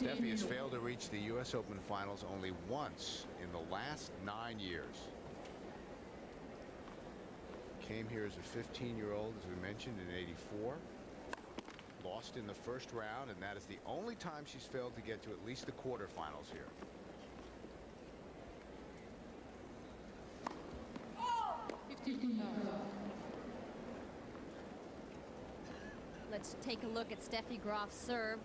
Steffi has failed to reach the U.S. Open finals only once in the last nine years. Came here as a 15-year-old, as we mentioned, in 84. Lost in the first round, and that is the only time she's failed to get to at least the quarterfinals here. Let's take a look at Steffi Graf's serve.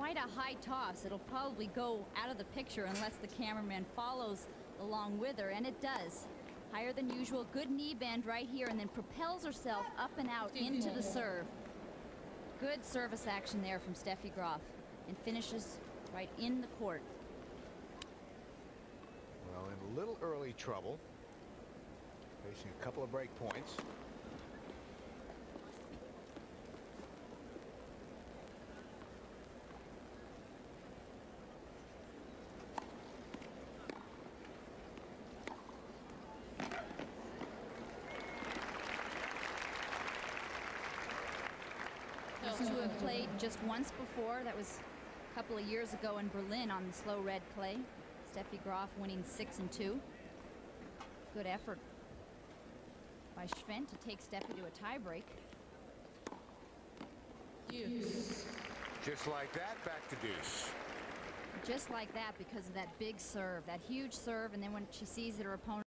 Quite a high toss. It'll probably go out of the picture unless the cameraman follows along with her, and it does. Higher than usual. Good knee bend right here, and then propels herself up and out into the serve. Good service action there from Steffi Graf, and finishes right in the court. Well, in a little early trouble. Facing a couple of break points. Those two have played just once before. That was a couple of years ago in Berlin on the slow red clay. Steffi Graf winning six and two. Good effort by Schwent to take Steffi to a tiebreak. Deuce. Just like that, back to deuce. Just like that because of that big serve, that huge serve, and then when she sees that her opponent